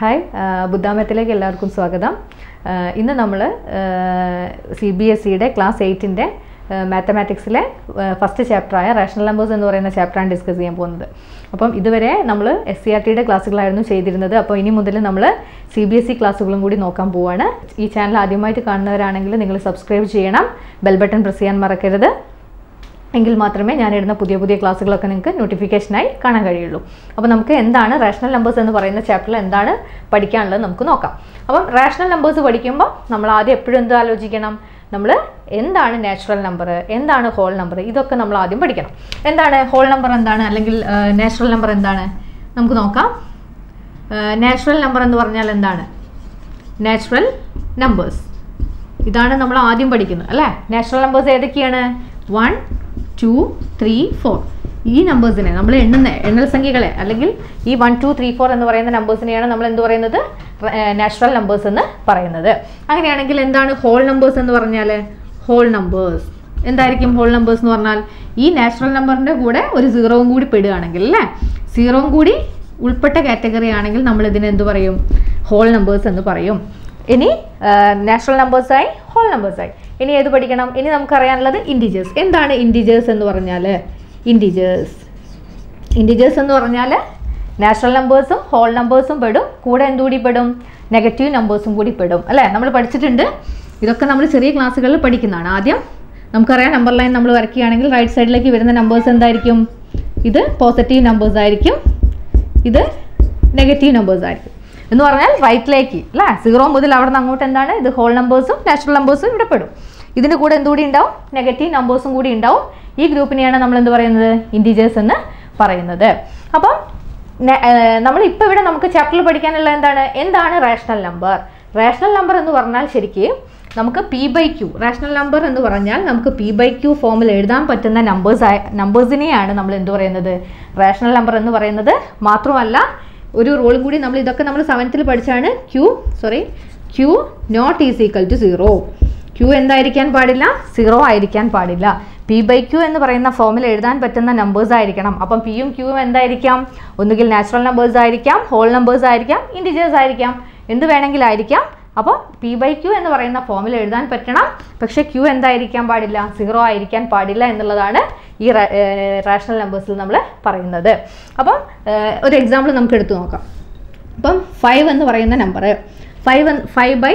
Hi. ബുദ്ധാമത്തിലേക്ക് എല്ലാവർക്കും സ്വാഗതം. ഇന്ന് നമ്മൾ സി ബി എസ് സിയുടെ ക്ലാസ് എയ്റ്റിന്റെ മാത്തമാറ്റിക്സിലെ ഫസ്റ്റ് ചാപ്റ്ററായ റേഷണൽ നമ്പേഴ്സ് എന്ന് പറയുന്ന ചാപ്റ്ററാണ് ഡിസ്കസ് ചെയ്യാൻ പോകുന്നത്. അപ്പം ഇതുവരെ നമ്മൾ എസ് സി ആർ ടിയുടെ ക്ലാസ്സുകളായിരുന്നു ചെയ്തിരുന്നത്. അപ്പോൾ ഇനി മുതൽ നമ്മൾ സി ബി എസ് സി ക്ലാസ്സുകളും കൂടി നോക്കാൻ പോവുകയാണ് ഈ ചാനൽ ആദ്യമായിട്ട് കാണുന്നവരാണെങ്കിൽ നിങ്ങൾ സബ്സ്ക്രൈബ് ചെയ്യണം. ബെൽ ബട്ടൺ പ്രസ് ചെയ്യാൻ മറക്കരുത്. എങ്കിൽ മാത്രമേ ഞാൻ ഇടുന്ന പുതിയ പുതിയ ക്ലാസ്സുകളൊക്കെ നിങ്ങൾക്ക് നോട്ടിഫിക്കേഷനായി കാണാൻ കഴിയുള്ളൂ. അപ്പോൾ നമുക്ക് എന്താണ് റേഷണൽ നമ്പേഴ്സ് എന്ന് പറയുന്ന ചാപ്റ്ററിൽ എന്താണ് പഠിക്കാനുള്ളത് നമുക്ക് നോക്കാം. അപ്പം റേഷണൽ നമ്പേഴ്സ് പഠിക്കുമ്പോൾ നമ്മൾ ആദ്യം എപ്പോഴും എന്ത് ആലോചിക്കണം? നമ്മൾ എന്താണ് നാച്ചുറൽ നമ്പർ എന്താണ് ഹോൾ നമ്പർ ഇതൊക്കെ നമ്മൾ ആദ്യം പഠിക്കണം. എന്താണ് ഹോൾ നമ്പർ എന്താണ്? അല്ലെങ്കിൽ നാച്ചുറൽ നമ്പർ എന്താണ്? നമുക്ക് നോക്കാം. നാച്ചുറൽ നമ്പർ എന്ന് പറഞ്ഞാൽ എന്താണ്? നാച്ചുറൽ നമ്പേഴ്സ് ഇതാണ് നമ്മൾ ആദ്യം പഠിക്കുന്നത് അല്ലേ? നാച്ചുറൽ നമ്പേഴ്സ് ഏതൊക്കെയാണ്? വൺ ടു ത്രീ ഫോർ ഈ നമ്പേഴ്സിനെ നമ്മൾ എണ്ണുന്ന എണ്ണൽ സംഖ്യകളെ അല്ലെങ്കിൽ ഈ വൺ ടു ത്രീ ഫോർ എന്ന് പറയുന്ന നമ്പേഴ്സിനെയാണ് നമ്മൾ എന്ത് പറയുന്നത്? നാച്ചുറൽ നമ്പേഴ്സ് എന്ന് പറയുന്നത്. അങ്ങനെയാണെങ്കിൽ എന്താണ് ഹോൾ നമ്പേഴ്സ് എന്ന് പറഞ്ഞാൽ ഹോൾ നമ്പേഴ്സ് എന്തായിരിക്കും ഹോൾ നമ്പേഴ്സ് എന്ന് പറഞ്ഞാൽ? ഈ നാച്ചുറൽ നമ്പറിന്റെ കൂടെ ഒരു സീറോവും കൂടി പെടുകയാണെങ്കിൽ അല്ലേ? സീറോവും കൂടി ഉൾപ്പെട്ട കാറ്റഗറി ആണെങ്കിൽ നമ്മൾ ഇതിനെ എന്ത് പറയും? ഹോൾ നമ്പേഴ്സ് എന്ന് പറയും. ഇനി നാച്ചുറൽ നമ്പേഴ്സായി ഹോൾ നമ്പേഴ്സായി ഇനി ഏത് പഠിക്കണം? ഇനി നമുക്കറിയാനുള്ളത് ഇൻഡിജേഴ്സ് എന്താണ് ഇൻഡിജേഴ്സ് എന്ന് പറഞ്ഞാൽ ഇൻഡിജേഴ്സ് ഇൻഡിജേഴ്സ് എന്ന് പറഞ്ഞാൽ നാഷണൽ നമ്പേഴ്സും ഹോൾ നമ്പേഴ്സും പെടും. കൂടെ എന്തുകൂടി പെടും? നെഗറ്റീവ് നമ്പേഴ്സും കൂടി പെടും. അല്ലേ? നമ്മൾ പഠിച്ചിട്ടുണ്ട്. ഇതൊക്കെ നമ്മൾ ചെറിയ ക്ലാസ്സുകളിൽ പഠിക്കുന്നതാണ്. ആദ്യം നമുക്കറിയാം നമ്പർ ലൈൻ നമ്മൾ വരയ്ക്കുകയാണെങ്കിൽ റൈറ്റ് സൈഡിലേക്ക് വരുന്ന നമ്പേഴ്സ് എന്തായിരിക്കും? ഇത് പോസിറ്റീവ് നമ്പേഴ്സ് ആയിരിക്കും. ഇത് നെഗറ്റീവ് നമ്പേഴ്സ് ആയിരിക്കും. എന്ന് പറഞ്ഞാൽ റൈറ്റിലേക്ക് അല്ലേ? സീറോ മുതൽ അവിടെ നിന്ന് അങ്ങോട്ട് എന്താണ്? ഇത് ഹോൾ നമ്പേഴ്സും നാച്ചുറൽ നമ്പേഴ്സും ഇവിടെ പെടും ഇതിന്റെ കൂടെ എന്തുകൂടി ഉണ്ടാവും? നെഗറ്റീവ് നമ്പേഴ്സും കൂടി ഉണ്ടാവും. ഈ ഗ്രൂപ്പിനെയാണ് നമ്മൾ എന്ത് പറയുന്നത്? ഇന്റീജേഴ്സ് എന്ന് പറയുന്നത്. അപ്പം നമ്മൾ ഇപ്പോൾ ഇവിടെ നമുക്ക് ചാപ്റ്ററിൽ പഠിക്കാനുള്ള എന്താണ്? എന്താണ് റേഷണൽ നമ്പർ റേഷണൽ നമ്പർ എന്ന് പറഞ്ഞാൽ ശരിക്കും നമുക്ക് p by q rational number എന്ന് പറഞ്ഞാൽ നമുക്ക് പി ബൈ ക്യൂ ഫോമിൽ എഴുതാൻ പറ്റുന്ന നമ്പേഴ്സ് നമ്പേഴ്സിനെയാണ് നമ്മൾ എന്ത് പറയുന്നത്? റേഷണൽ നമ്പർ എന്ന് പറയുന്നത് മാത്രമല്ല ഒരു റോളും കൂടി നമ്മൾ ഇതൊക്കെ നമ്മൾ സെവൻത്തിൽ പഠിച്ചാണ്. Q sorry q not is equal to zero q എന്തായിരിക്കാൻ പാടില്ല? സീറോ ആയിരിക്കാൻ പാടില്ല. പി ബൈ ക്യൂ എന്ന് പറയുന്ന ഫോമിൽ എഴുതാൻ പറ്റുന്ന നമ്പേഴ്സ് ആയിരിക്കണം. അപ്പം പിയും ക്യൂവും എന്തായിരിക്കാം? ഒന്നുകിൽ നാച്ചുറൽ നമ്പേഴ്സ് ആയിരിക്കാം ഹോൾ നമ്പേഴ്സ് ആയിരിക്കാം ഇൻഡിജേഴ്സ് ആയിരിക്കാം. എന്ത് വേണമെങ്കിലായിരിക്കാം അപ്പോൾ പി ബൈ ക്യൂ എന്ന് പറയുന്ന ഫോമിൽ എഴുതാൻ പറ്റണം. പക്ഷേ ക്യൂ എന്തായിരിക്കാൻ പാടില്ല? സീറോ ആയിരിക്കാൻ പാടില്ല എന്നുള്ളതാണ് ഈ റാഷണൽ നമ്പേഴ്സിൽ നമ്മൾ പറയുന്നത്. അപ്പോൾ ഒരു എക്സാമ്പിൾ നമുക്ക് എടുത്തു നോക്കാം. അപ്പം ഫൈവ് എന്ന് പറയുന്ന number five five by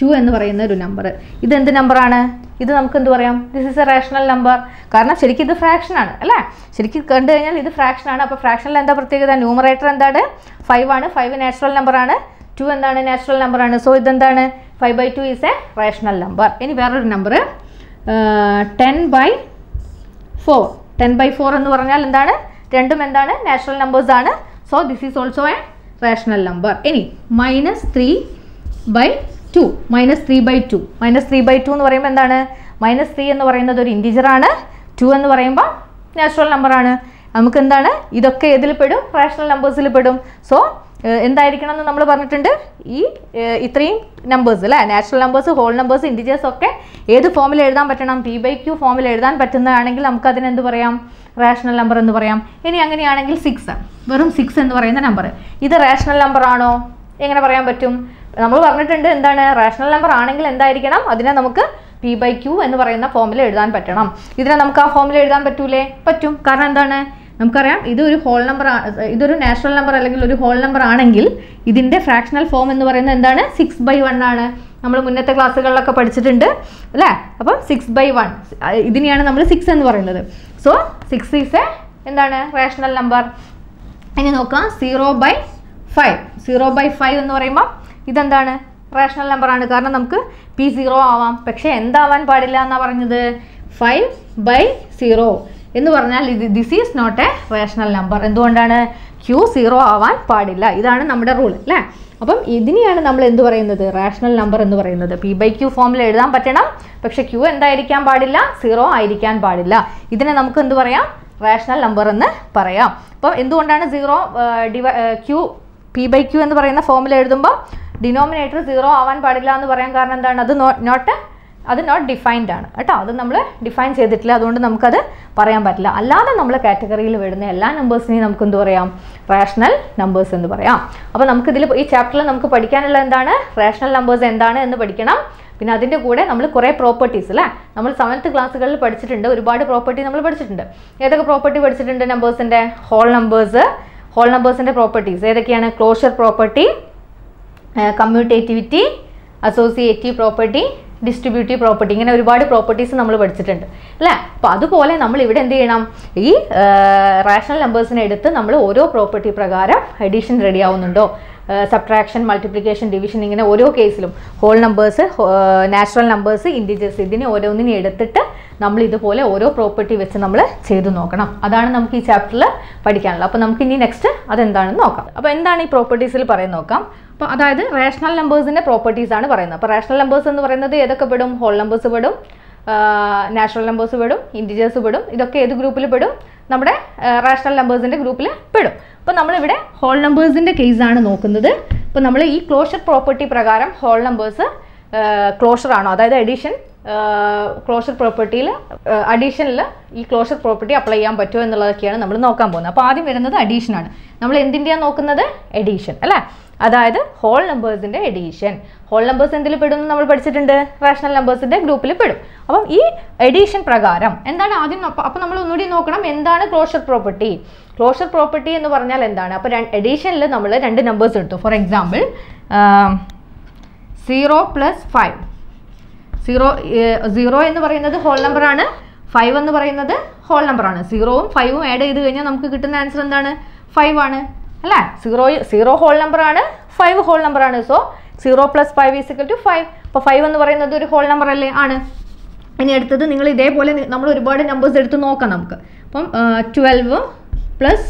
two എന്ന് പറയുന്ന ഒരു നമ്പർ ഇത് എന്ത് നമ്പറാണ് ഇത് നമുക്ക് എന്ത് പറയാം? This is a rational number കാരണം ശരിക്കും ഇത് ഫ്രാക്ഷനാണ് അല്ലേ? ശരിക്കും കണ്ടു കഴിഞ്ഞാൽ ഇത് ഫ്രാക്ഷനാണ് അപ്പോൾ ഫ്രാക്ഷനിൽ എന്താ പ്രത്യേകത? ന്യൂമറേറ്റർ എന്താണ്? ഫൈവ് ആണ്. ഫൈവ് നാച്ചുറൽ നമ്പറാണ് ടു എന്താണ്? നാച്ചുറൽ നമ്പർ ആണ്. സോ ഇതെന്താണ്? Five by two is a rational number ഇനി വേറൊരു number ten by four ten by four എന്ന് പറഞ്ഞാൽ എന്താണ്? രണ്ടും എന്താണ്? നാച്ചുറൽ നമ്പേഴ്സ് ആണ്. So this is also a rational number ഇനി minus three by two minus three by two minus three by two എന്ന് പറയുമ്പോൾ എന്താണ്? മൈനസ് ത്രീ എന്ന് പറയുന്നത് ഒരു ഇന്റിജറാണ് ടു എന്ന് പറയുമ്പോൾ നാച്ചുറൽ നമ്പറാണ് നമുക്ക് എന്താണ്? ഇതൊക്കെ ഏതിൽ പെടും? റേഷണൽ നമ്പേഴ്സിൽ പെടും. സോ എന്തായിരിക്കണം എന്ന് നമ്മൾ പറഞ്ഞിട്ടുണ്ട്? ഈ ഇത്രയും നമ്പേഴ്സ് അല്ലേ? Natural numbers whole numbers integers ഒക്കെ ഏത് ഫോമിൽ എഴുതാൻ പറ്റണം? പി ബൈ ക്യൂ ഫോമിൽ എഴുതാൻ പറ്റുന്നതാണെങ്കിൽ നമുക്ക് അതിനെന്ത് പറയാം? റാഷണൽ നമ്പർ എന്ന് പറയാം. ഇനി അങ്ങനെയാണെങ്കിൽ സിക്സ് വെറും സിക്സ് എന്ന് പറയുന്ന നമ്പർ ഇത് റാഷണൽ നമ്പർ ആണോ? എങ്ങനെ പറയാൻ പറ്റും? നമ്മൾ പറഞ്ഞിട്ടുണ്ട് എന്താണ്? റാഷണൽ നമ്പർ ആണെങ്കിൽ എന്തായിരിക്കണം? അതിനെ നമുക്ക് പി ബൈ ക്യൂ എന്ന് പറയുന്ന ഫോമിൽ എഴുതാൻ പറ്റണം. ഇതിനെ നമുക്ക് ആ ഫോമിൽ എഴുതാൻ പറ്റൂലേ? പറ്റും. കാരണം എന്താണ്? നമുക്കറിയാം ഇതൊരു ഹോൾ നമ്പർ ഇതൊരു നാച്ചുറൽ നമ്പർ അല്ലെങ്കിൽ ഒരു ഹോൾ നമ്പർ ആണെങ്കിൽ ഇതിന്റെ ഫ്രാക്ഷണൽ ഫോം എന്ന് പറയുന്നത് എന്താണ്? സിക്സ് ബൈ വൺ ആണ്. നമ്മൾ മുന്നത്തെ ക്ലാസ്സുകളിലൊക്കെ പഠിച്ചിട്ടുണ്ട് അല്ലേ? അപ്പം സിക്സ് ബൈ വൺ ഇതിനെയാണ് നമ്മൾ സിക്സ് എന്ന് പറയുന്നത്. സോ സിക്സ് ഈസ് എ എന്താണ്? റേഷണൽ നമ്പർ ഇനി നോക്കാം. Zero by five zero by five എന്ന് പറയുമ്പോൾ ഇതെന്താണ്? റേഷണൽ നമ്പർ ആണ്. കാരണം നമുക്ക് പി സീറോ ആവാം. പക്ഷേ എന്താവാൻ പാടില്ല എന്നാണ് പറഞ്ഞത്? ഫൈവ് ബൈ സീറോ എന്ന് പറഞ്ഞാൽ ഇത് this is not a rational number എന്തുകൊണ്ടാണ്? ക്യൂ സീറോ ആവാൻ പാടില്ല. ഇതാണ് നമ്മുടെ റൂൾ അല്ലേ? അപ്പം ഇതിനെയാണ് നമ്മൾ എന്ത് പറയുന്നത്? റാഷണൽ നമ്പർ എന്ന് പറയുന്നത്. പി ബൈ ക്യൂ ഫോമിൽ എഴുതാൻ പറ്റണം. പക്ഷേ ക്യൂ എന്തായിരിക്കാൻ പാടില്ല? സീറോ ആയിരിക്കാൻ പാടില്ല. ഇതിനെ നമുക്ക് എന്ത് പറയാം? റാഷണൽ നമ്പർ എന്ന് പറയാം. അപ്പം എന്തുകൊണ്ടാണ് സീറോ ഡിവ ക്യൂ പി ബൈ ക്യൂ എന്ന് പറയുന്ന ഫോമിൽ എഴുതുമ്പോൾ ഡിനോമിനേറ്റർ സീറോ ആവാൻ പാടില്ല എന്ന് പറയാൻ കാരണം എന്താണ്? അത് നോട്ട് അത് നോട്ട് ഡിഫൈൻഡ് ആണ്. കേട്ടോ? അത് നമ്മൾ ഡിഫൈൻ ചെയ്തിട്ടില്ല. അതുകൊണ്ട് നമുക്കത് പറയാൻ പറ്റില്ല. അല്ലാതെ നമ്മൾ കാറ്റഗറിയിൽ വരുന്ന എല്ലാ നമ്പേഴ്സിനെയും നമുക്ക് എന്ത് പറയാം? റേഷണൽ നമ്പേഴ്സ് എന്ന് പറയാം. അപ്പോൾ നമുക്കിതിൽ ഈ ചാപ്റ്ററിൽ നമുക്ക് പഠിക്കാനുള്ള എന്താണ്? റേഷണൽ നമ്പേഴ്സ് എന്താണ് എന്ന് പഠിക്കണം. പിന്നെ അതിന്റെ കൂടെ നമ്മൾ കുറേ പ്രോപ്പർട്ടീസ് അല്ലേ നമ്മൾ സെവൻത്ത് ക്ലാസ്സുകളിൽ പഠിച്ചിട്ടുണ്ട്. ഒരുപാട് പ്രോപ്പർട്ടി നമ്മൾ പഠിച്ചിട്ടുണ്ട്. ഏതൊക്കെ പ്രോപ്പർട്ടി പഠിച്ചിട്ടുണ്ട് നമ്പേഴ്സിന്റെ ഹോൾ നമ്പേഴ്സ് ഹോൾ നമ്പേഴ്സിന്റെ പ്രോപ്പർട്ടീസ് ഏതൊക്കെയാണ്? Closure property commutativity associative property distributive property ഇങ്ങനെ ഒരുപാട് പ്രോപ്പർട്ടീസ് നമ്മൾ പഠിച്ചിട്ടുണ്ട് അല്ലേ? അപ്പോൾ അതുപോലെ നമ്മൾ ഇവിടെ എന്ത് ചെയ്യണം? ഈ റാഷണൽ നമ്പേഴ്സിനെ എടുത്ത് നമ്മൾ ഓരോ പ്രോപ്പർട്ടി പ്രകാരം അഡീഷൻ റെഡി ആവുന്നുണ്ടോ? സബ്ട്രാക്ഷൻ മൾട്ടിപ്ലിക്കേഷൻ ഡിവിഷൻ ഇങ്ങനെ ഓരോ കേസിലും whole numbers natural numbers integers ഇതിനെ ഓരോന്നിനെ എടുത്തിട്ട് നമ്മൾ ഇതുപോലെ ഓരോ പ്രോപ്പർട്ടി വെച്ച് നമ്മൾ ചെയ്തു നോക്കണം. അതാണ് നമുക്ക് ഈ ചാപ്റ്ററിൽ പഠിക്കാനുള്ളത്. അപ്പോൾ നമുക്ക് ഇനി നെക്സ്റ്റ് അതെന്താണെന്ന് നോക്കാം. അപ്പോൾ എന്താണ് ഈ പ്രോപ്പർട്ടീസിൽ പറയുന്നത് നോക്കാം? അപ്പോൾ അതായത് റേഷണൽ നമ്പേഴ്സിന്റെ പ്രോപ്പർട്ടീസ് ആണ് പറയുന്നത്. അപ്പോൾ റേഷണൽ നമ്പേഴ്സ് എന്ന് പറയുന്നത് ഏതൊക്കെ പെടും? ഹോൾ നമ്പേഴ്സ് പെടും. നാഷണൽ നമ്പേഴ്സ് പെടും. ഇൻഡിജേഴ്സ് പെടും. ഇതൊക്കെ ഏത് ഗ്രൂപ്പിൽ പെടും? നമ്മുടെ റേഷണൽ നമ്പേഴ്സിന്റെ ഗ്രൂപ്പിൽ പെടും. അപ്പോൾ നമ്മളിവിടെ ഹോൾ നമ്പേഴ്സിന്റെ കേസ് ആണ് നോക്കുന്നത്. അപ്പോൾ നമ്മൾ ഈ ക്ലോഷർ പ്രോപ്പർട്ടി പ്രകാരം ഹോൾ നമ്പേഴ്സ് ക്ലോഷർ ആണോ? അതായത് എഡിഷൻ ക്ലോഷർ പ്രോപ്പർട്ടിയിൽ അഡീഷനിൽ ഈ ക്ലോഷർ പ്രോപ്പർട്ടി അപ്ലൈ ചെയ്യാൻ പറ്റുമോ എന്നുള്ളതൊക്കെയാണ് നമ്മൾ നോക്കാൻ പോകുന്നത്. അപ്പോൾ ആദ്യം വരുന്നത് അഡീഷനാണ് നമ്മൾ എന്തിന്റെയാണ് നോക്കുന്നത്? എഡീഷൻ അല്ലേ? അതായത് ഹോൾ നമ്പേഴ്സിന്റെ എഡീഷൻ ഹോൾ നമ്പേഴ്സ് എന്തിൽ പെടും നമ്മൾ പഠിച്ചിട്ടുണ്ട്? റാഷണൽ നമ്പേഴ്സിന്റെ ഗ്രൂപ്പിൽ പെടും. അപ്പം ഈ എഡീഷൻ പ്രകാരം എന്താണ് ആദ്യം അപ്പം നമ്മൾ ഒന്നുകൂടി നോക്കണം എന്താണ് ക്ലോഷർ പ്രോപ്പർട്ടി ക്ലോഷർ പ്രോപ്പർട്ടി എന്ന് പറഞ്ഞാൽ എന്താണ്? അപ്പോൾ എഡീഷനിൽ നമ്മൾ രണ്ട് നമ്പേഴ്സ് എടുത്തു. For example zero plus five zero zero എന്ന് പറയുന്നത് ഹോൾ നമ്പർ ആണ്. ഫൈവ് എന്ന് പറയുന്നത് ഹോൾ നമ്പർ നമ്പറാണ് സീറോവും ഫൈവും ആഡ് ചെയ്ത് കഴിഞ്ഞാൽ നമുക്ക് കിട്ടുന്ന ആൻസർ എന്താണ്? ഫൈവ് ആണ്. അല്ലേ? സീറോ സീറോ ഹോൾ നമ്പർ ആണ്. ഫൈവ് ഹോൾ നമ്പർ ആണ്. So zero plus five is equal to five അപ്പോൾ ഫൈവ് എന്ന് പറയുന്നത് ഒരു ഹോൾ നമ്പർ അല്ലേ? ആണ്. ഇനി എടുത്തത് നിങ്ങൾ ഇതേപോലെ നമ്മൾ ഒരുപാട് നമ്പേഴ്സ് എടുത്ത് നോക്കാം നമുക്ക്. അപ്പം ട്വൽവ് പ്ലസ്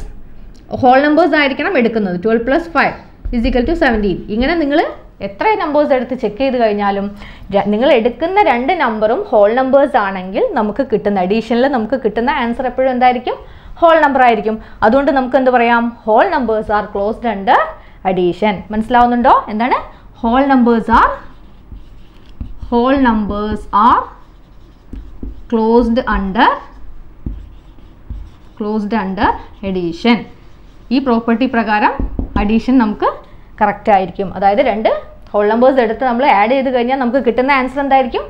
ഹോൾ നമ്പേഴ്സ് ആയിരിക്കണം എടുക്കുന്നത്. Twelve plus five is equal to seventeen ഇങ്ങനെ നിങ്ങൾ എത്ര നമ്പേഴ്സ് എടുത്ത് ചെക്ക് ചെയ്ത് കഴിഞ്ഞാലും നിങ്ങൾ എടുക്കുന്ന രണ്ട് നമ്പറും ഹോൾ നമ്പേഴ്സ് ആണെങ്കിൽ നമുക്ക് കിട്ടുന്ന അഡീഷനിൽ നമുക്ക് കിട്ടുന്ന ആൻസർ എപ്പോഴും എന്തായിരിക്കും? ഹോൾ നമ്പർ ആയിരിക്കും. അതുകൊണ്ട് നമുക്ക് എന്ത് പറയാം? Whole numbers are closed under addition മനസ്സിലാവുന്നുണ്ടോ? എന്താണ്? Whole numbers are whole numbers are closed under closed under addition ഈ പ്രോപ്പർട്ടി പ്രകാരം അഡീഷൻ നമുക്ക് കറക്റ്റ് ആയിരിക്കും. അതായത് രണ്ട് ഹോൾ നമ്പേഴ്സ് എടുത്ത് നമ്മൾ ആഡ് ചെയ്ത് കഴിഞ്ഞാൽ നമുക്ക് കിട്ടുന്ന ആൻസർ എന്തായിരിക്കും?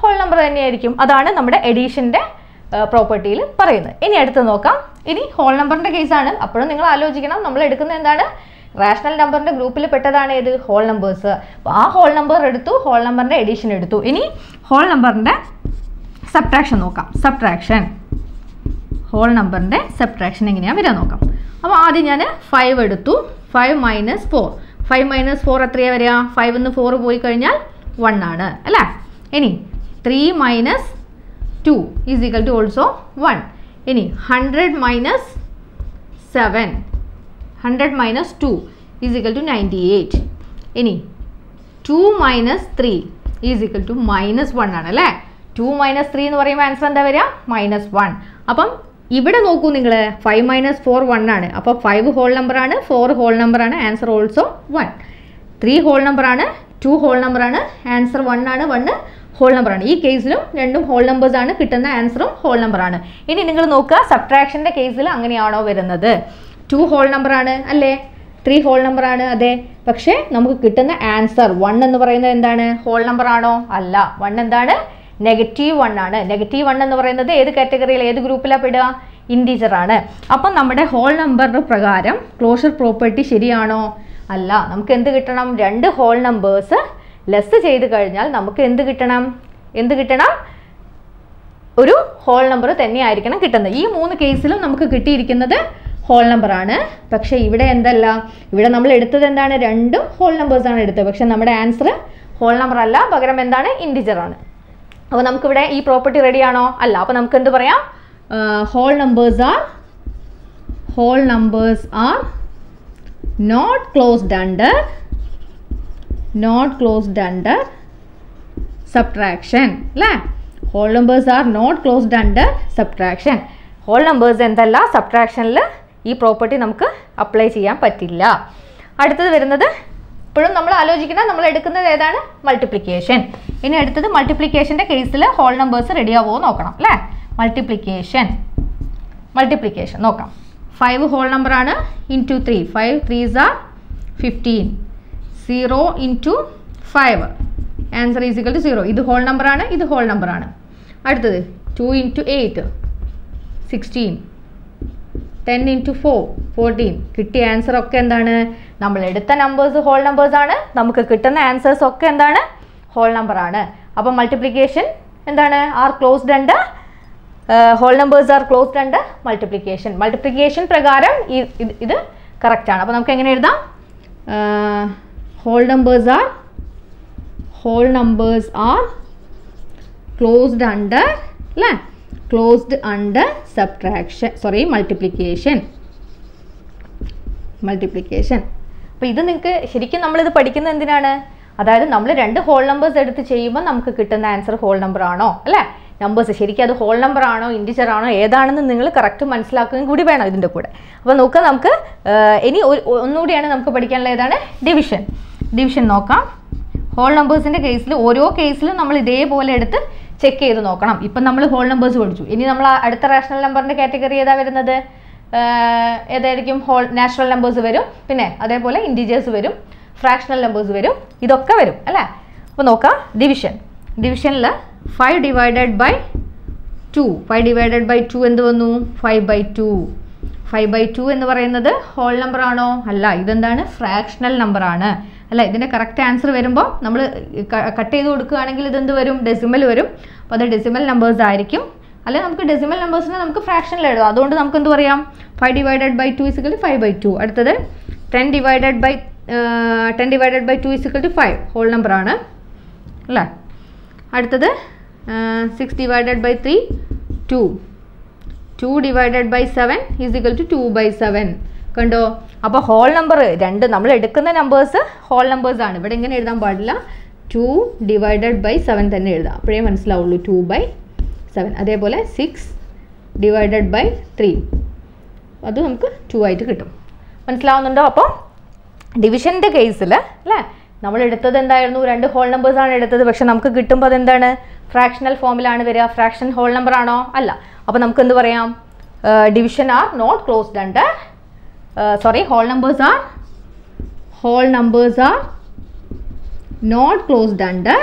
ഹോൾ നമ്പർ തന്നെയായിരിക്കും. അതാണ് നമ്മുടെ എഡീഷന്റെ പ്രോപ്പർട്ടിയിൽ പറയുന്നത്. ഇനി അടുത്ത് നോക്കാം. ഇനി ഹോൾ നമ്പറിന്റെ കേസാണ് അപ്പോഴും നിങ്ങൾ ആലോചിക്കണം. നമ്മൾ എടുക്കുന്നത് എന്താണ്? റാഷണൽ നമ്പറിന്റെ ഗ്രൂപ്പിൽ പെട്ടതാണ് ഏത്? ഹോൾ നമ്പേഴ്സ് അപ്പോൾ ആ ഹോൾ നമ്പർ എടുത്തു ഹോൾ നമ്പറിന്റെ എഡീഷൻ എടുത്തു. ഇനി ഹോൾ നമ്പറിന്റെ സബ്ട്രാക്ഷൻ നോക്കാം. സബ്ട്രാക്ഷൻ ഹോൾ നമ്പറിന്റെ സബ്ട്രാക്ഷൻ എങ്ങനെയാണ് വരാൻ നോക്കാം. അപ്പോൾ ആദ്യം ഞാൻ ഫൈവ് എടുത്തു. Five minus four five minus four എത്രയാണ് വരിക? ഫൈവ് നിന്ന് ഫോർ പോയി കഴിഞ്ഞാൽ വൺ ആണ് അല്ലേ? ഇനി three minus two is equal to also one ഇനി hundred minus seven hundred minus two is equal to ninety eight ഇനി two minus three is equal to minus one ആണ് അല്ലേ? ടു മൈനസ് ത്രീ എന്ന് പറയുമ്പോൾ answer എന്താ വരിക? Minus one അപ്പം ഇവിടെ നോക്കൂ നിങ്ങൾ ഫൈവ് മൈനസ് ഫോർ വൺ ആണ്. അപ്പോൾ ഫൈവ് ഹോൾ നമ്പറാണ് ഫോർ ഹോൾ നമ്പറാണ് answer also one three whole നമ്പറാണ് ടു ഹോൾ നമ്പറാണ് ആൻസർ വൺ ആണ് വണ്ണ് ഹോൾ നമ്പറാണ് ഈ കേസിലും രണ്ടും ഹോൾ നമ്പേഴ്സ് ആണ് കിട്ടുന്ന ആൻസറും ഹോൾ നമ്പറാണ് ഇനി നിങ്ങൾ നോക്കുക സബ്ട്രാക്ഷന്റെ കേസിൽ അങ്ങനെയാണോ വരുന്നത്. ടു ഹോൾ നമ്പറാണ് അല്ലേ? ത്രീ ഹോൾ നമ്പറാണ് അതെ. പക്ഷേ നമുക്ക് കിട്ടുന്ന ആൻസർ വൺ എന്ന് പറയുന്നത് എന്താണ്? ഹോൾ നമ്പർ ആണോ? അല്ല. വൺ എന്താണ്? നെഗറ്റീവ് വൺ ആണ്. നെഗറ്റീവ് വൺ എന്ന് പറയുന്നത് ഏത് കാറ്റഗറിയിൽ ഏത് ഗ്രൂപ്പിലാണ് പെടുക? ഇന്റീജർ ആണ്. അപ്പം നമ്മുടെ ഹോൾ നമ്പറിന് പ്രകാരം ക്ലോഷർ പ്രോപ്പർട്ടി ശരിയാണോ? അല്ല. നമുക്ക് എന്ത് കിട്ടണം? രണ്ട് ഹോൾ നമ്പേഴ്സ് ലെസ് ചെയ്ത് കഴിഞ്ഞാൽ നമുക്ക് എന്ത് കിട്ടണം? എന്ത് കിട്ടണം? ഒരു ഹോൾ നമ്പർ തന്നെയായിരിക്കണം കിട്ടുന്നത്. ഈ മൂന്ന് കേസിലും നമുക്ക് കിട്ടിയിരിക്കുന്നത് ഹോൾ നമ്പറാണ് പക്ഷേ ഇവിടെ എന്തല്ല? ഇവിടെ നമ്മൾ എടുത്തത് എന്താണ്? രണ്ടും ഹോൾ നമ്പേഴ്സാണ് എടുത്തത്. പക്ഷേ നമ്മുടെ ആൻസർ ഹോൾ നമ്പർ അല്ല. പകരം എന്താണ്? ഇന്റിജർ ആണ്. അപ്പോൾ നമുക്കിവിടെ ഈ പ്രോപ്പർട്ടി റെഡി ആണോ? അല്ല അപ്പോൾ നമുക്ക് എന്ത് പറയാം whole numbers are whole numbers are not closed under not closed under subtraction അല്ലേ? Whole numbers are not closed under subtraction whole numbers എന്തല്ല? സബ്ട്രാക്ഷനിൽ ഈ പ്രോപ്പർട്ടി നമുക്ക് അപ്ലൈ ചെയ്യാൻ പറ്റില്ല. അടുത്തത് വരുന്നത് ഇപ്പോഴും നമ്മൾ ആലോചിക്കണം നമ്മൾ എടുക്കുന്നത് ഏതാണ്? മൾട്ടിപ്ലിക്കേഷൻ ഇനി അടുത്തത് മൾട്ടിപ്ലിക്കേഷന്റെ കേസിൽ ഹോൾ നമ്പേഴ്സ് റെഡി ആവുമോ നോക്കണം അല്ലേ? മൾട്ടിപ്ലിക്കേഷൻ മൾട്ടിപ്ലിക്കേഷൻ നോക്കാം. ഫൈവ് ഹോൾ നമ്പർ ആണ് into three five threes are fifteen zero into five answer is equal to zero ഇത് ഹോൾ നമ്പർ ആണ് ഇത് ഹോൾ നമ്പർ ആണ്. അടുത്തത് two into eight sixteen ten into four fourteen കിട്ടിയ answer ഒക്കെ എന്താണ്? നമ്മൾ എടുത്ത നമ്പേഴ്സ് ഹോൾ നമ്പേഴ്സാണ് നമുക്ക് കിട്ടുന്ന ആൻസേഴ്സ് ഒക്കെ എന്താണ്? ഹോൾ നമ്പർ ആണ്. അപ്പം മൾട്ടിപ്ലിക്കേഷൻ എന്താണ്? ആർ ക്ലോസ്ഡ് ഉണ്ട് ഹോൾ നമ്പേഴ്സ് ആർ ക്ലോസ്ഡ് ഉണ്ട് മൾട്ടിപ്ലിക്കേഷൻ മൾട്ടിപ്ലിക്കേഷൻ പ്രകാരം ഇത് ഇത് കറക്റ്റ് ആണ്. അപ്പോൾ നമുക്ക് എങ്ങനെ എഴുതാം? Whole numbers are whole numbers are closed under അല്ലേ? Closed under subtraction sorry multiplication multiplication അപ്പോൾ ഇത് നിങ്ങൾക്ക് ശരിക്കും നമ്മളിത് പഠിക്കുന്നത് എന്തിനാണ്? അതായത് നമ്മൾ രണ്ട് ഹോൾ നമ്പേഴ്സ് എടുത്ത് ചെയ്യുമ്പോൾ നമുക്ക് കിട്ടുന്ന ആൻസർ ഹോൾ നമ്പർ ആണോ? അല്ലേ? നമ്പേഴ്സ് ശരിക്കും അത് ഹോൾ നമ്പർ ആണോ ഇൻഡിജർ ആണോ ഏതാണെന്ന് നിങ്ങൾ കറക്റ്റ് മനസ്സിലാക്കുകയും കൂടി വേണം ഇതിന്റെ കൂടെ. അപ്പോൾ നോക്കാം നമുക്ക് ഇനി ഒന്നുകൂടിയാണ് നമുക്ക് പഠിക്കാനുള്ള ഏതാണ്? ഡിവിഷൻ ഡിവിഷൻ നോക്കാം. ഹോൾ നമ്പേഴ്സിന്റെ കേസിൽ ഓരോ കേസിലും നമ്മൾ ഇതേപോലെ എടുത്ത് ചെക്ക് ചെയ്ത് നോക്കണം. ഇപ്പം നമ്മൾ ഹോൾ നമ്പേഴ്സ് പഠിച്ചു. ഇനി നമ്മൾ അടുത്ത റാഷണൽ നമ്പറിന്റെ കാറ്റഗറി ഏതാ വരുന്നത്? ഏതായിരിക്കും? ഹോൾ നാച്ചുറൽ നമ്പേഴ്സ് വരും. പിന്നെ അതേപോലെ ഇൻഡിജേഴ്സ് വരും. ഫ്രാക്ഷണൽ നമ്പേഴ്സ് വരും. ഇതൊക്കെ വരും അല്ലേ? അപ്പോൾ നോക്കാം ഡിവിഷൻ ഡിവിഷനിൽ five divided by two five divided by two എന്ത് വന്നു? Five by two five by two എന്ന് പറയുന്നത് ഹോൾ നമ്പർ ആണോ? അല്ല ഇതെന്താണ്? ഫ്രാക്ഷണൽ നമ്പർ ആണ്. അല്ല ഇതിന്റെ കറക്റ്റ് ആൻസർ വരുമ്പോൾ നമ്മൾ കട്ട് ചെയ്ത് കൊടുക്കുകയാണെങ്കിൽ ഇതെന്ത് വരും? ഡെസിമൽ വരും. അപ്പോൾ അത് ഡെസിമൽ നമ്പേഴ്സ് ആയിരിക്കും. അല്ലെ നമുക്ക് ഡെസിമൽ നമ്പേഴ്സിനെ നമുക്ക് ഫ്രാക്ഷനിൽ എഴുതാം അതുകൊണ്ട് നമുക്ക് എന്ത് പറയാം five divided by two is equal five by two അടുത്തത് ten divided by ten divided by two is equal to five whole number ആണ്. അല്ലേ? അടുത്തത് six divided by three two two divided by seven is equal to two by seven കണ്ടോ? അപ്പോൾ whole number രണ്ട് നമ്മൾ എടുക്കുന്ന numbers whole നമ്പേഴ്സാണ് ഇവിടെ ഇങ്ങനെ എഴുതാൻ പാടില്ല? ടു ഡിവൈഡഡ് ബൈ സെവൻ തന്നെ എഴുതാം. അപ്പോഴേ മനസ്സിലാവുള്ളൂ ടു ബൈ സെവൻ അതേപോലെ സിക്സ് ഡിവൈഡഡ് ബൈ ത്രീ അത് നമുക്ക് ടു ആയിട്ട് കിട്ടും. മനസ്സിലാവുന്നുണ്ടോ? അപ്പോൾ ഡിവിഷന്റെ കേസിൽ അല്ലേ? നമ്മൾ എടുത്തത് എന്തായിരുന്നു? രണ്ട് ഹോൾ നമ്പേഴ്സ് ആണ് എടുത്തത്. പക്ഷെ നമുക്ക് കിട്ടുമ്പോൾ അതെന്താണ്? ഫ്രാക്ഷണൽ ഫോമിലാണ് വരിക. ഫ്രാക്ഷൻ ഹോൾ നമ്പർ ആണോ? അല്ല. അപ്പോൾ നമുക്ക് എന്ത് പറയാം? Division are not closed under sorry whole numbers are whole numbers are not closed under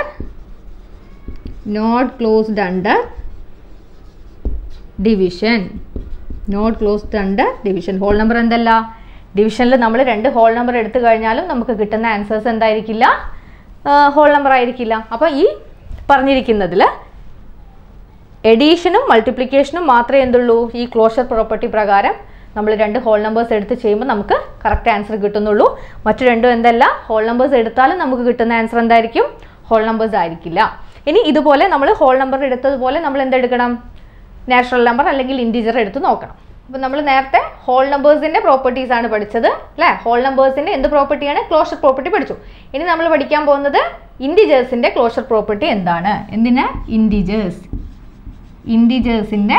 not closed under division not closed under division whole number എന്തല്ല? ഡിവിഷനിൽ നമ്മൾ രണ്ട് ഹോൾ നമ്പർ എടുത്തു കഴിഞ്ഞാലും നമുക്ക് കിട്ടുന്ന ആൻസേഴ്സ് എന്തായിരിക്കില്ല? ഹോൾ നമ്പർ ആയിരിക്കില്ല. അപ്പോൾ ഈ പറഞ്ഞിരിക്കുന്നതിൽ എഡീഷനും മൾട്ടിപ്ലിക്കേഷനും മാത്രമേ എന്തുള്ളൂ? ഈ ക്ലോഷർ പ്രോപ്പർട്ടി പ്രകാരം നമ്മൾ രണ്ട് ഹോൾ നമ്പേഴ്സ് എടുത്ത് ചെയ്യുമ്പോൾ നമുക്ക് കറക്റ്റ് ആൻസർ കിട്ടുന്നുള്ളൂ. മറ്റു രണ്ടും എന്തല്ല? ഹോൾ നമ്പേഴ്സ് എടുത്താലും നമുക്ക് കിട്ടുന്ന ആൻസർ എന്തായിരിക്കും? ഹോൾ നമ്പേഴ്സ് ആയിരിക്കില്ല. ഇനി ഇതുപോലെ നമ്മൾ ഹോൾ നമ്പർ എടുത്തതുപോലെ നമ്മൾ എന്തെടുക്കണം? നാച്ചുറൽ നമ്പർ അല്ലെങ്കിൽ ഇന്റീജർ എടുത്ത് നോക്കണം. അപ്പോൾ നമ്മൾ നേരത്തെ ഹോൾ നമ്പേഴ്സിന്റെ പ്രോപ്പർട്ടീസ് ആണ് പഠിച്ചത് അല്ലേ? ഹോൾ നമ്പേഴ്സിന്റെ എന്ത് പ്രോപ്പർട്ടിയാണ് ക്ലോഷർ പ്രോപ്പർട്ടി പഠിച്ചു. ഇനി നമ്മൾ പഠിക്കാൻ പോകുന്നത് ഇൻഡിജേഴ്സിന്റെ ക്ലോഷർ പ്രോപ്പർട്ടി എന്താണ്? എന്തിന്? ഇൻഡിജേഴ്സ് ഇൻഡിജേഴ്സിന്റെ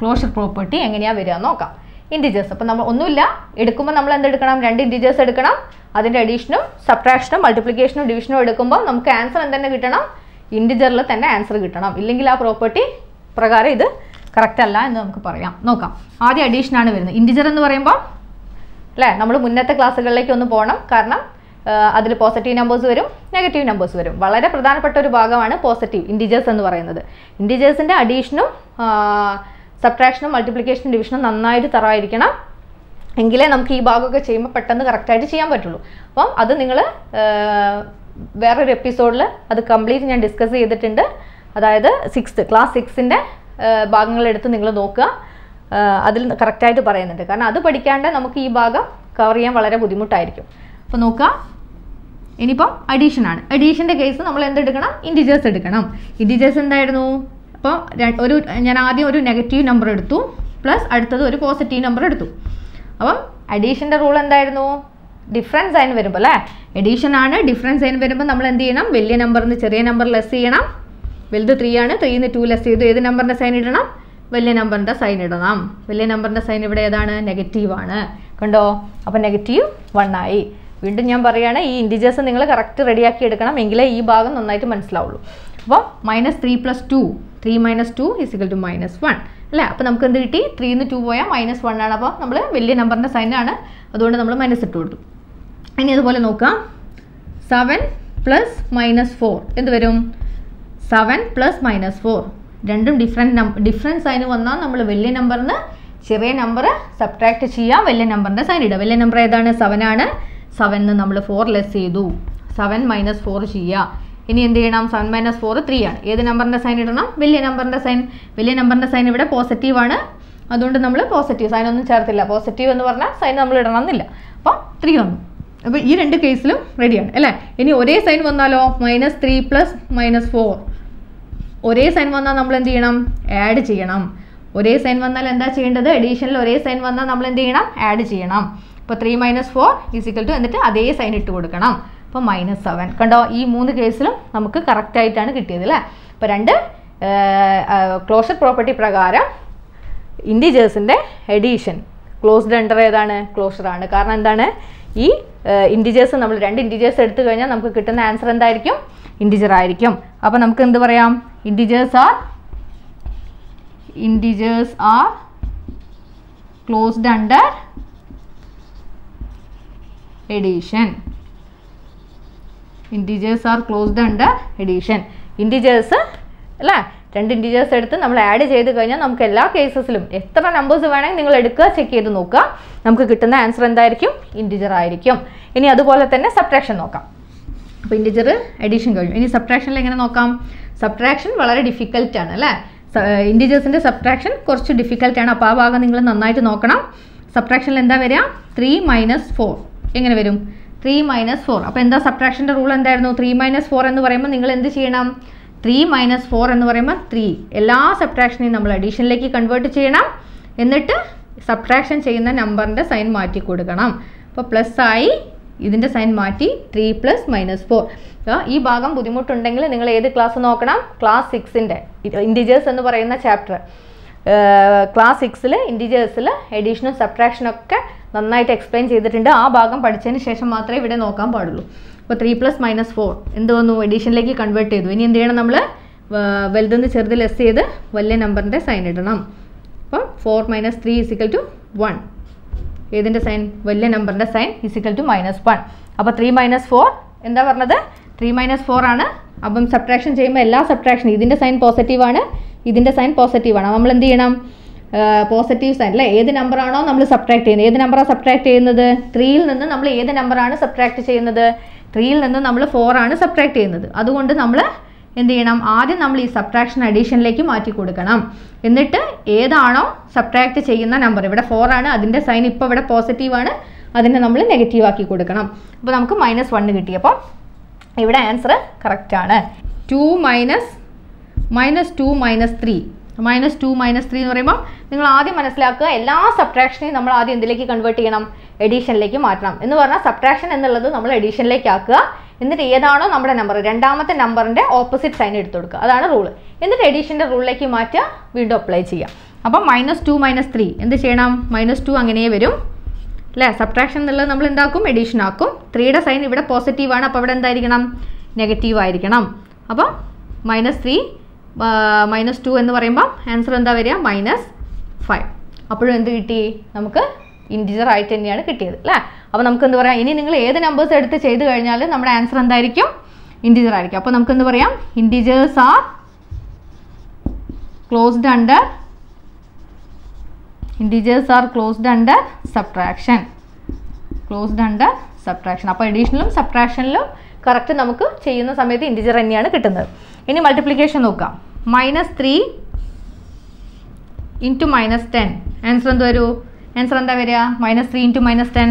ക്ലോഷർ പ്രോപ്പർട്ടി എങ്ങനെയാണ് വരിക നോക്കാം. ഇൻഡിജേഴ്സ് അപ്പോൾ നമ്മൾ ഒന്നുമില്ല. എടുക്കുമ്പോൾ നമ്മൾ എന്തെടുക്കണം രണ്ട് ഇൻഡിജേഴ്സ് എടുക്കണം. അതിന്റെ അഡീഷനും സബ്ട്രാക്ഷനും മൾട്ടിപ്ലിക്കേഷനും ഡിവിഷനും എടുക്കുമ്പോൾ നമുക്ക് ആൻസർ എന്തെന്നെ കിട്ടണം? ഇൻഡിജറിൽ തന്നെ ആൻസർ കിട്ടണം. ഇല്ലെങ്കിൽ ആ പ്രോപ്പർട്ടി പ്രകാരം ഇത് കറക്റ്റ് അല്ല എന്ന് നമുക്ക് പറയാം. നോക്കാം. ആദ്യം ആണ് വരുന്നത്. ഇൻഡിജർ എന്ന് പറയുമ്പോൾ അല്ലേ? നമ്മൾ മുന്നത്തെ ക്ലാസ്സുകളിലേക്ക് ഒന്ന് പോകണം കാരണം അതിൽ പോസിറ്റീവ് നമ്പേഴ്സ് വരും നെഗറ്റീവ് നമ്പേഴ്സ് വരും. വളരെ പ്രധാനപ്പെട്ട ഒരു ഭാഗമാണ് പോസിറ്റീവ് ഇൻഡിജേഴ്സ് എന്ന് പറയുന്നത്. ഇൻഡിജേഴ്സിന്റെ അഡീഷനും സബ്ട്രാക്ഷനും മൾട്ടിപ്ലിക്കേഷനും ഡിവിഷനും നന്നായിട്ട് തറവായിരിക്കണം. എങ്കിലേ നമുക്ക് ഈ ഭാഗമൊക്കെ ചെയ്യുമ്പോൾ പെട്ടെന്ന് കറക്റ്റായിട്ട് ചെയ്യാൻ പറ്റുള്ളൂ. അപ്പം അത് നിങ്ങൾ വേറൊരു എപ്പിസോഡിൽ അത് കംപ്ലീറ്റ് ഞാൻ ഡിസ്കസ് ചെയ്തിട്ടുണ്ട്. അതായത് സിക്സ്ത് ക്ലാസ് സിക്സിന്റെ ഭാഗങ്ങളെടുത്ത് നിങ്ങൾ നോക്കുക. അതിൽ കറക്റ്റായിട്ട് പറയുന്നുണ്ട്. കാരണം അത് പഠിക്കാണ്ട് നമുക്ക് ഈ ഭാഗം കവർ ചെയ്യാൻ വളരെ ബുദ്ധിമുട്ടായിരിക്കും. അപ്പോൾ നോക്കുക. ഇനിയിപ്പം അഡീഷൻ ആണ്. അഡീഷന്റെ കേസ് നമ്മൾ എന്തെടുക്കണം? ഇൻഡിജേഴ്സ് എടുക്കണം. ഇൻഡിജേഴ്സ് എന്തായിരുന്നു? അപ്പോൾ ഒരു ഞാൻ ആദ്യം ഒരു നെഗറ്റീവ് നമ്പർ എടുത്തു. പ്ലസ് അടുത്തത് ഒരു പോസിറ്റീവ് നമ്പർ എടുത്തു. അപ്പം അഡീഷന്റെ റൂൾ എന്തായിരുന്നു? ഡിഫറൻസ് സൈൻ വരുമ്പോൾ അല്ലേ? എഡീഷൻ ആണ് ഡിഫറൻസ് സൈൻ വരുമ്പോൾ നമ്മൾ എന്ത് ചെയ്യണം? വലിയ നമ്പറിൽ നിന്ന് ചെറിയ നമ്പർ ലെസ് ചെയ്യണം. വലുത് ത്രീ ആണ്. ത്രീന്ന് ടു ലെസ് ചെയ്തു. ഏത് നമ്പറിന്റെ സൈൻ ഇടണം? വലിയ നമ്പറിന്റെ സൈൻ ഇടണം. വലിയ നമ്പറിന്റെ സൈൻ ഇവിടെ ഏതാണ്? നെഗറ്റീവ് ആണ്. കണ്ടോ? അപ്പോൾ നെഗറ്റീവ് വൺ ആയി. വീണ്ടും ഞാൻ പറയുകയാണ് ഈ ഇൻഡിജേഴ്സ് നിങ്ങൾ കറക്റ്റ് റെഡിയാക്കി എടുക്കണം എങ്കിലേ ഈ ഭാഗം നന്നായിട്ട് മനസ്സിലാവുള്ളൂ. അപ്പോൾ minus three plus two three minus two is equal to minus one അല്ലേ? അപ്പോൾ നമുക്ക് എന്ത് കിട്ടി? ത്രീന്ന് ടു പോയാൽ മൈനസ് വൺ ആണ്. അപ്പോൾ നമ്മൾ വലിയ നമ്പറിന്റെ ആണ്. അതുകൊണ്ട് നമ്മൾ മൈനസ് ഇട്ട് കൊടുത്തു. ഇനി അതുപോലെ നോക്കാം. സെവൻ പ്ലസ് മൈനസ് ഫോർ എന്ത് വരും? സെവൻ പ്ലസ് മൈനസ് ഫോർ രണ്ടും ഡിഫറെന്റ് നമ്പർ ഡിഫറൻസ് സൈൻ വന്നാൽ നമ്മൾ വലിയ നമ്പറിന് ചെറിയ നമ്പർ സബ്ട്രാക്ട് ചെയ്യാം വലിയ നമ്പറിന്റെ സൈൻ ഇടുക വലിയ നമ്പർ ഏതാണ്? സെവൻ ആണ്. സെവനിന്ന് നമ്മൾ ഫോർ ലെസ് ചെയ്തു. സെവൻ മൈനസ് ഫോർ ചെയ്യുക ഇനി എന്ത് ചെയ്യണം? സെവൻ മൈനസ് ഫോർ ത്രീ ആണ്. ഏത് നമ്പറിന്റെ സൈൻ ഇടണം? വലിയ നമ്പറിന്റെ സൈൻ വലിയ നമ്പറിന്റെ സൈൻ ഇവിടെ പോസിറ്റീവ് ആണ്. അതുകൊണ്ട് നമ്മൾ പോസിറ്റീവ് സൈൻ ഒന്നും ചേർത്തില്ല. പോസിറ്റീവ് എന്ന് പറഞ്ഞാൽ സൈൻ നമ്മൾ ഇടണം എന്നില്ല അപ്പോൾ ത്രീ വന്നു. അപ്പോൾ ഈ രണ്ട് കേസിലും റെഡിയാണ് അല്ലേ? ഇനി ഒരേ സൈൻ വന്നാലോ? Minus three plus minus four ഒരേ സൈൻ വന്നാൽ നമ്മൾ എന്ത് ചെയ്യണം? ആഡ് ചെയ്യണം. ഒരേ സൈൻ വന്നാൽ എന്താ ചെയ്യേണ്ടത്? എഡീഷനിൽ ഒരേ സൈൻ വന്നാൽ നമ്മൾ എന്ത് ചെയ്യണം? ആഡ് ചെയ്യണം. ഇപ്പോൾ three minus four is equal to എന്നിട്ട് അതേ സൈൻ ഇട്ട് കൊടുക്കണം. അപ്പോൾ മൈനസ് സെവൻ കണ്ടോ? ഈ മൂന്ന് കേസിലും നമുക്ക് കറക്റ്റായിട്ടാണ് കിട്ടിയത് അല്ലേ അപ്പോൾ രണ്ട് ക്ലോഷർ പ്രോപ്പർട്ടി പ്രകാരം ഇൻഡിജേഴ്സിന്റെ എഡീഷൻ ക്ലോസ്ഡ് അണ്ടർ ഏതാണ്? ക്ലോഷർ ആണ്. കാരണം എന്താണ്? ഈ ഇൻഡിജേഴ്സ് നമ്മൾ രണ്ട് ഇൻഡിജേഴ്സ് എടുത്തു കഴിഞ്ഞാൽ നമുക്ക് കിട്ടുന്ന ആൻസർ എന്തായിരിക്കും? ഇൻഡിജർ ആയിരിക്കും. അപ്പോൾ നമുക്ക് എന്ത് പറയാം? Integers are integers are closed under addition. Integers are closed under addition. Integers അല്ലേ? രണ്ട് ഇന്റീജേഴ്സ് എടുത്ത് നമ്മൾ ആഡ് ചെയ്ത് കഴിഞ്ഞാൽ നമുക്ക് എല്ലാ കേസസിലും എത്ര നമ്പേഴ്സ് വേണമെങ്കിൽ നിങ്ങൾ എടുക്കുക ചെക്ക് ചെയ്ത് നോക്കുക. നമുക്ക് കിട്ടുന്ന ആൻസർ എന്തായിരിക്കും? ഇന്റിജർ ആയിരിക്കും. ഇനി അതുപോലെ തന്നെ സബ്ട്രാക്ഷൻ നോക്കാം. അപ്പോൾ ഇന്റിജർ എഡീഷൻ കഴിഞ്ഞു. ഇനി സബ്ട്രാക്ഷനിൽ എങ്ങനെ നോക്കാം? സബ്ട്രാക്ഷൻ വളരെ ഡിഫിക്കൽട്ടാണ് അല്ലേ? ഇൻഡിജേഴ്സിന്റെ സബ്ട്രാക്ഷൻ കുറച്ച് ഡിഫിക്കൽട്ടാണ് അപ്പോൾ ആ ഭാഗം നിങ്ങൾ നന്നായിട്ട് നോക്കണം. സബ്ട്രാക്ഷനിൽ എന്താ വരിക? ത്രീ മൈനസ് ഫോർ എങ്ങനെ വരും? ത്രീ മൈനസ് ഫോർ അപ്പോൾ എന്താ സബ്ട്രാക്ഷന്റെ റൂൾ എന്തായിരുന്നു? ത്രീ മൈനസ് ഫോർ എന്ന് പറയുമ്പോൾ നിങ്ങൾ എന്ത് ചെയ്യണം? ത്രീ മൈനസ് ഫോർ എന്ന് പറയുമ്പോൾ ത്രീ എല്ലാ സബ്ട്രാക്ഷനെയും നമ്മൾ അഡീഷനിലേക്ക് കൺവേർട്ട് ചെയ്യണം. എന്നിട്ട് സബ്ട്രാക്ഷൻ ചെയ്യുന്ന നമ്പറിന്റെ സൈൻ മാറ്റി കൊടുക്കണം. അപ്പോൾ പ്ലസ് ആയി ഇതിന്റെ സൈൻ മാറ്റി ത്രീ പ്ലസ് മൈനസ് ഫോർ ഈ ഭാഗം ബുദ്ധിമുട്ടുണ്ടെങ്കിൽ നിങ്ങൾ ഏത് ക്ലാസ് നോക്കണം? ക്ലാസ് സിക്സിന്റെ ഇൻഡിജേഴ്സ് എന്ന് പറയുന്ന ചാപ്റ്റർ ക്ലാസ് സിക്സിൽ ഇൻഡിജേഴ്സിൽ എഡീഷനും സബ്ട്രാക്ഷനും ഒക്കെ നന്നായിട്ട് എക്സ്പ്ലെയിൻ ചെയ്തിട്ടുണ്ട്. ആ ഭാഗം പഠിച്ചതിന് ശേഷം മാത്രമേ ഇവിടെ നോക്കാൻ പാടുള്ളൂ. ഇപ്പോൾ ത്രീ പ്ലസ് മൈനസ് ഫോർ എന്ത് വന്നു? എഡീഷനിലേക്ക് കൺവേർട്ട് ചെയ്തു. ഇനി എന്ത് ചെയ്യണം നമ്മൾ വലുതെന്ന് ചെറുത് ലെസ് ചെയ്ത് വലിയ നമ്പറിന്റെ സൈൻ ഇടണം. അപ്പം four minus three is equal to one ഏതിന്റെ സൈൻ വലിയ നമ്പറിന്റെ sign is equal to minus one അപ്പോൾ ത്രീ മൈനസ് ഫോർ എന്താ പറഞ്ഞത്? ത്രീ മൈനസ് ഫോർ ആണ്. അപ്പം സബ്ട്രാക്ഷൻ ചെയ്യുമ്പോൾ എല്ലാ സബ്ട്രാക്ഷനും ഇതിന്റെ സൈൻ പോസിറ്റീവ് ആണ് ഇതിന്റെ സൈൻ പോസിറ്റീവ് ആണ്. നമ്മൾ എന്ത് ചെയ്യണം? പോസിറ്റീവ് സൈൻ അല്ലേ? ഏത് നമ്പറാണോ നമ്മൾ സബ്ട്രാക്ട് ചെയ്യുന്നത്. ഏത് നമ്പറാണ് സബ്ട്രാക്ട് ചെയ്യുന്നത്? ത്രീയിൽ നിന്ന് നമ്മൾ ഏത് നമ്പറാണ് സബ്ട്രാക്ട് ചെയ്യുന്നത്? ത്രീയിൽ നിന്ന് നമ്മൾ ഫോർ ആണ് സബ്ട്രാക്ട് ചെയ്യുന്നത്. അതുകൊണ്ട് നമ്മൾ എന്ത് ചെയ്യണം? ആദ്യം നമ്മൾ ഈ സബ്ട്രാക്ഷൻ അഡീഷനിലേക്ക് മാറ്റി കൊടുക്കണം. എന്നിട്ട് ഏതാണോ സബ്ട്രാക്ട് ചെയ്യുന്ന നമ്പർ ഇവിടെ ഫോർ ആണ് അതിന്റെ സൈൻ ഇപ്പോൾ ഇവിടെ പോസിറ്റീവ് ആണ് അതിനെ നമ്മൾ നെഗറ്റീവ് ആക്കി കൊടുക്കണം. അപ്പോൾ നമുക്ക് മൈനസ് വണ്ണ് കിട്ടിയപ്പോൾ ഇവിടെ ആൻസർ കറക്റ്റാണ് two minus minus two minus three minus two minus three എന്ന് പറയുമ്പോൾ നിങ്ങൾ ആദ്യം മനസ്സിലാക്കുക എല്ലാ സബ്ട്രാക്ഷനെയും നമ്മൾ ആദ്യം എന്തിലേക്ക് കൺവേർട്ട് ചെയ്യണം? എഡീഷനിലേക്ക് മാറ്റണം. എന്ന് പറഞ്ഞാൽ സബ്ട്രാക്ഷൻ എന്നുള്ളത് നമ്മൾ എഡീഷനിലേക്ക് ആക്കുക. എന്നിട്ട് ഏതാണോ നമ്മുടെ നമ്പർ രണ്ടാമത്തെ നമ്പറിന്റെ ഓപ്പോസിറ്റ് സൈൻ എടുത്തു കൊടുക്കുക. അതാണ് റൂൾ എന്നിട്ട് എഡീഷന്റെ റൂളിലേക്ക് മാറ്റുക. വീണ്ടും അപ്ലൈ ചെയ്യാം അപ്പം മൈനസ് ടു മൈനസ് ത്രീ എന്ത് ചെയ്യണം? മൈനസ് ടു അങ്ങനെ വരും. അല്ലേ? സബ്ട്രാക്ഷൻ എന്നുള്ളത് നമ്മൾ എന്താക്കും? എഡീഷൻ ആക്കും. ത്രീയുടെ സൈൻ ഇവിടെ പോസിറ്റീവാണ് അപ്പോൾ ഇവിടെ എന്തായിരിക്കണം? നെഗറ്റീവ് ആയിരിക്കണം. അപ്പം മൈനസ് ത്രീ മൈനസ് ടു എന്ന് പറയുമ്പോൾ ആൻസർ എന്താ വരിക? മൈനസ് ഫൈവ് അപ്പോഴും എന്ത് കിട്ടി? നമുക്ക് ഇന്റിജർ ആയിട്ട് തന്നെയാണ് കിട്ടിയത് അല്ലേ? അപ്പോൾ നമുക്ക് എന്ത് പറയാം? ഇനി നിങ്ങൾ ഏത് നമ്പേഴ്സ് എടുത്ത് ചെയ്ത് കഴിഞ്ഞാൽ നമ്മുടെ ആൻസർ എന്തായിരിക്കും? ഇന്റിജർ ആയിരിക്കും. അപ്പോൾ നമുക്ക് എന്ത് പറയാം? Integers are closed under integers are closed under subtraction closed under subtraction അപ്പോൾ എഡീഷനിലും സബ്ട്രാക്ഷനിലും കറക്റ്റ് നമുക്ക് ചെയ്യുന്ന സമയത്ത് ഇന്റിജർ തന്നെയാണ് കിട്ടുന്നത്. ഇനി മൾട്ടിപ്ലിക്കേഷൻ നോക്കാം. Minus three into minus ten answer എന്ത് വരൂ? ആൻസർ എന്താ വരിക? Minus three into minus ten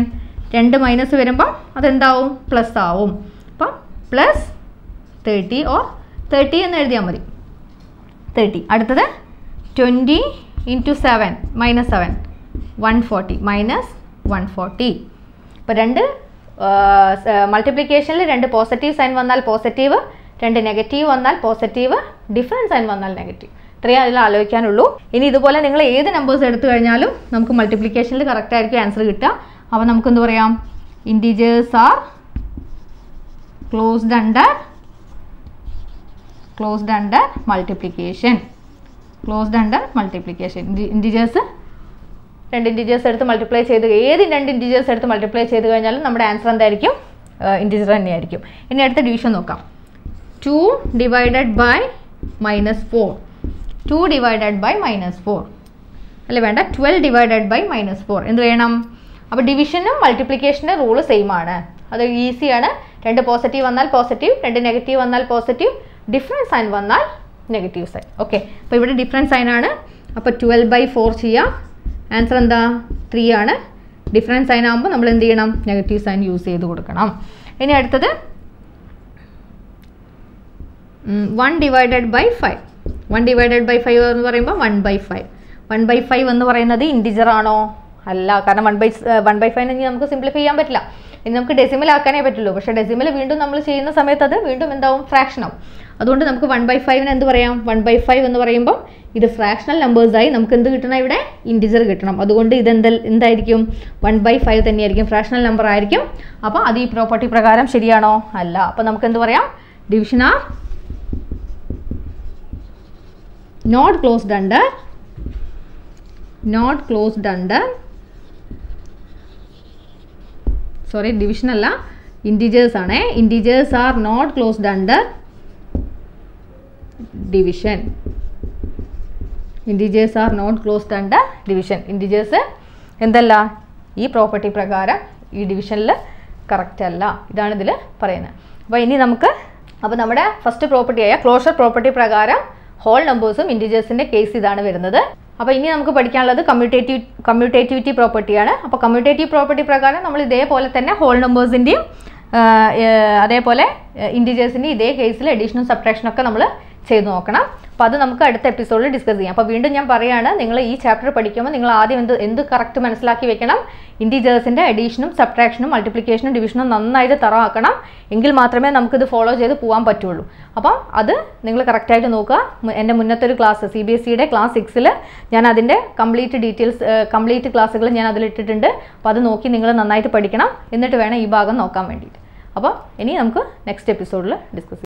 രണ്ട് മൈനസ് വരുമ്പോൾ അതെന്താവും? പ്ലസ് ആവും. അപ്പം പ്ലസ് തേർട്ടി ഓർ തേർട്ടി എന്ന് എഴുതിയാൽ മതി. തേർട്ടി അടുത്തത് twenty into seven minus seven one forty minus one forty ഇപ്പോൾ രണ്ട് മൾട്ടിപ്ലിക്കേഷനിൽ രണ്ട് പോസിറ്റീവ് സൈൻ വന്നാൽ പോസിറ്റീവ് രണ്ട് നെഗറ്റീവ് വന്നാൽ പോസിറ്റീവ് ഡിഫറൻസ് സൈൻ വന്നാൽ നെഗറ്റീവ് ഇത്രയും അതിൽ ആലോചിക്കാനുള്ളൂ. ഇനി ഇതുപോലെ നിങ്ങൾ ഏത് നമ്പേഴ്സ് എടുത്തു കഴിഞ്ഞാലും നമുക്ക് മൾട്ടിപ്ലിക്കേഷനിൽ കറക്റ്റ് ആയിരിക്കും ആൻസർ കിട്ടുക. അപ്പോൾ നമുക്ക് എന്ത് പറയാം? Integers are closed under closed under multiplication closed under multiplication integers രണ്ട് ഇന്റിജേഴ്സ് എടുത്ത് മൾട്ടിപ്ലൈ ചെയ്ത് ഏത് രണ്ട് ഇന്റിജേഴ്സ് എടുത്ത് മൾട്ടിപ്ലൈ ചെയ്ത് കഴിഞ്ഞാലും നമ്മുടെ ആൻസർ എന്തായിരിക്കും? ഇന്റിജർ തന്നെയായിരിക്കും. ഇനി അടുത്ത ഡിവിഷൻ നോക്കാം. Two divided by minus four two divided by minus four അല്ലേ വേണ്ട? Twelve divided by minus four എന്ത് വേണം? അപ്പോൾ ഡിവിഷനും മൾട്ടിപ്ലിക്കേഷന്റെ റൂൾ സെയിം ആണ്. അത് ഈസിയാണ് രണ്ട് പോസിറ്റീവ് വന്നാൽ പോസിറ്റീവ് രണ്ട് നെഗറ്റീവ് വന്നാൽ പോസിറ്റീവ് ഡിഫറൻസ് സൈൻ വന്നാൽ നെഗറ്റീവ് സൈൻ ഓക്കെ അപ്പോൾ ഇവിടെ ഡിഫറൻസ് സൈൻ ആണ്. അപ്പോൾ ട്വൽവ് ബൈ ഫോർ ചെയ്യാം. ആൻസർ എന്താ? ത്രീ ആണ്. ഡിഫറൻസ് സൈൻ ആകുമ്പോൾ നമ്മൾ എന്ത് ചെയ്യണം? നെഗറ്റീവ് സൈൻ യൂസ് ചെയ്ത് കൊടുക്കണം. ഇനി അടുത്തത്. One divided by five one divided by five എന്ന് പറയുമ്പോൾ one by five one by five എന്ന് പറയുന്നത് ഇന്റിജർ ആണോ? അല്ല കാരണം one by one by five ഇനി നമുക്ക് സിംപ്ലിഫൈ ചെയ്യാൻ പറ്റില്ല. ഇനി നമുക്ക് ഡെസിമൽ ആക്കാനേ പറ്റുള്ളൂ. പക്ഷേ ഡെസിമൽ വീണ്ടും നമ്മൾ ചെയ്യുന്ന സമയത്ത് അത് വീണ്ടും എന്താവും? ഫ്രാക്ഷൻ ആവും. അതുകൊണ്ട് നമുക്ക് വൺ ബൈ ഫൈവിന് എന്ത് പറയാം? വൺ ബൈ ഫൈവ് എന്ന് പറയുമ്പോൾ ഇത് ഫ്രാക്ഷണൽ നമ്പേഴ്സായി നമുക്ക് എന്ത് കിട്ടണം ഇവിടെ? ഇന്റിജർ കിട്ടണം. അതുകൊണ്ട് ഇത് എന്ത് എന്തായിരിക്കും? വൺ ബൈ ഫൈവ് തന്നെയായിരിക്കും. ഫ്രാക്ഷണൽ നമ്പർ ആയിരിക്കും. അപ്പോൾ അത് ഈ പ്രോപ്പർട്ടി പ്രകാരം ശരിയാണോ? അല്ല. അപ്പോൾ നമുക്ക് എന്ത് പറയാം? Division are not closed under not closed under sorry division അല്ല ഇന്റീജേഴ്സ് ആണേ. Integers are not closed under division integers are not closed under division integers എന്തല്ല? ഈ പ്രോപ്പർട്ടി പ്രകാരം ഈ ഡിവിഷനിൽ കറക്റ്റ് അല്ല. ഇതാണ് ഇതിൽ പറയുന്നത് അപ്പോൾ ഇനി നമുക്ക് അപ്പോൾ നമ്മുടെ ഫസ്റ്റ് പ്രോപ്പർട്ടിയായ ക്ലോഷർ പ്രോപ്പർട്ടി പ്രകാരം ഹോൾ നമ്പേഴ്സും ഇന്റിജേഴ്സിന്റെ കേസ് ഇതാണ് വരുന്നത്. അപ്പോൾ ഇനി നമുക്ക് പഠിക്കാനുള്ളത് കമ്മ്യൂട്ടേറ്റീവ് കമ്മ്യൂട്ടേറ്റിവിറ്റി പ്രോപ്പർട്ടിയാണ് അപ്പോൾ കമ്മ്യൂട്ടേറ്റീവ് പ്രോപ്പർട്ടി പ്രകാരം നമ്മൾ ഇതേപോലെ തന്നെ ഹോൾ നമ്പേഴ്സിന്റെയും അതേപോലെ ഇന്റിജേഴ്സിന്റെയും ഇതേ കേസിൽ അഡീഷണൽ സബ്ട്രാക്ഷനും ഒക്കെ നമ്മൾ ചെയ്ത് നോക്കണം. അപ്പോൾ അത് നമുക്ക് അടുത്ത എപ്പിസോഡിൽ ഡിസ്കസ് ചെയ്യാം. അപ്പോൾ വീണ്ടും ഞാൻ പറയുകയാണ് നിങ്ങൾ ഈ ചാപ്റ്റർ പഠിക്കുമ്പോൾ നിങ്ങൾ ആദ്യം എന്ത് എന്ത് കറക്റ്റ് മനസ്സിലാക്കി വെക്കണം? ഇന്റീജേഴ്സിന്റെ അഡീഷനും സബ്ട്രാക്ഷനും മൾട്ടിപ്ലിക്കേഷനും ഡിവിഷനും നന്നായിട്ട് തറവാക്കണം. എങ്കിൽ മാത്രമേ നമുക്കിത് ഫോളോ ചെയ്ത് പോകാൻ പറ്റുള്ളൂ. അപ്പം അത് നിങ്ങൾ കറക്റ്റായിട്ട് നോക്കുക. എന്റെ മുന്നത്തെ ഒരു ക്ലാസ് സി ബി എസ് സിയുടെ ക്ലാസ് സിക്സിൽ ഞാൻ അതിന്റെ കംപ്ലീറ്റ് ഡീറ്റെയിൽസ് കംപ്ലീറ്റ് ക്ലാസ്സുകൾ ഞാൻ അതിലിട്ടിട്ടുണ്ട്. അപ്പോൾ അത് നോക്കി നിങ്ങൾ നന്നായിട്ട് പഠിക്കണം. എന്നിട്ട് വേണം ഈ ഭാഗം നോക്കാൻ വേണ്ടിയിട്ട്. അപ്പോൾ ഇനി നമുക്ക് നെക്സ്റ്റ് എപ്പിസോഡിൽ ഡിസ്കസ് ചെയ്യാം.